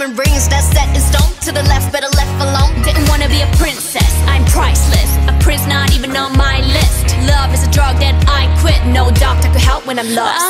diamond rings that's set in stone. To the left, better left alone. Didn't wanna be a princess, I'm priceless. A prince not even on my list. Love is a drug that I quit. No doctor could help when I'm lost.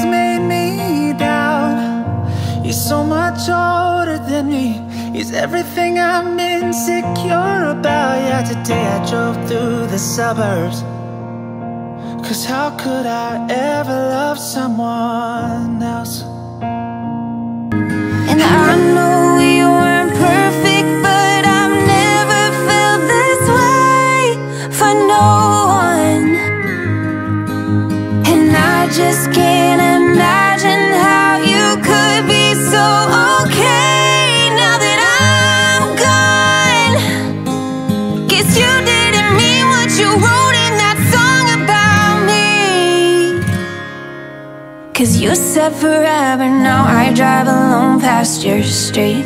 so much older than me. He's everything I'm insecure about. Yeah, today I drove through the suburbs. Cause how could I ever love someone else? And I know Cause you said forever, now I drive alone past your street.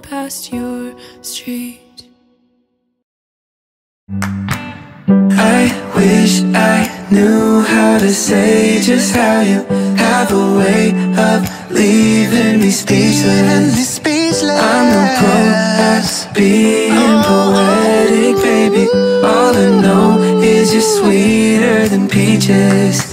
Drive past your street. I wish I knew how to say just how you have a way of leaving me speechless. I'm no pro at being poetic, baby. All I know is you're sweeter than peaches.